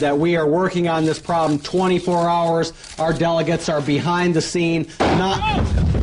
that we are working on this problem 24 hours. Our delegates are behind the scene, not